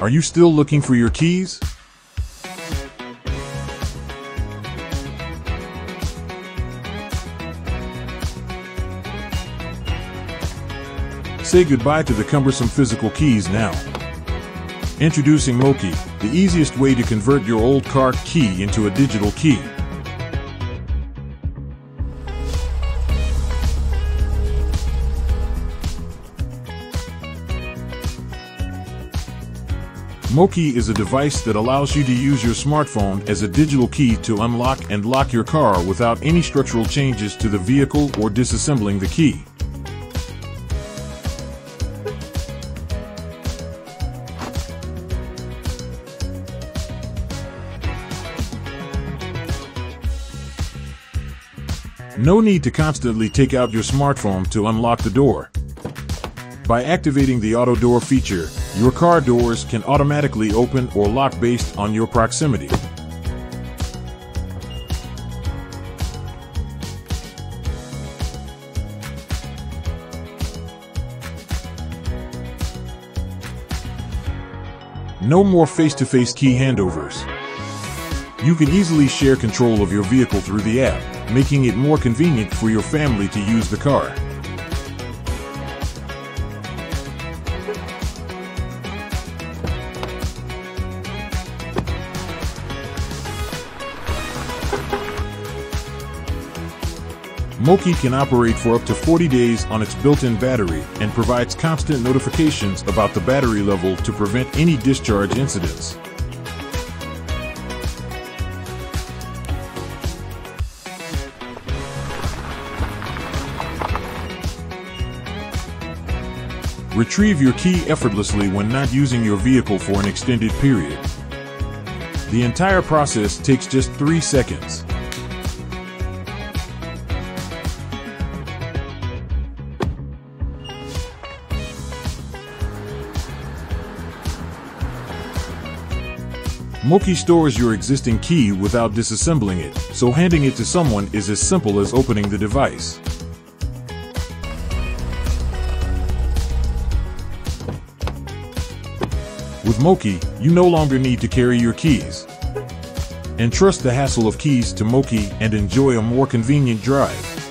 Are you still looking for your keys? Say goodbye to the cumbersome physical keys now. Introducing Moki, the easiest way to convert your old car key into a digital key. Moki is a device that allows you to use your smartphone as a digital key to unlock and lock your car without any structural changes to the vehicle or disassembling the key. No need to constantly take out your smartphone to unlock the door. By activating the auto door feature, your car doors can automatically open or lock based on your proximity. No more face-to-face key handovers. You can easily share control of your vehicle through the app, making it more convenient for your family to use the car. Moki can operate for up to 40 days on its built-in battery and provides constant notifications about the battery level to prevent any discharge incidents. Retrieve your key effortlessly when not using your vehicle for an extended period. The entire process takes just 3 seconds. Moki stores your existing key without disassembling it, so handing it to someone is as simple as opening the device. With Moki, you no longer need to carry your keys. Entrust the hassle of keys to Moki and enjoy a more convenient drive.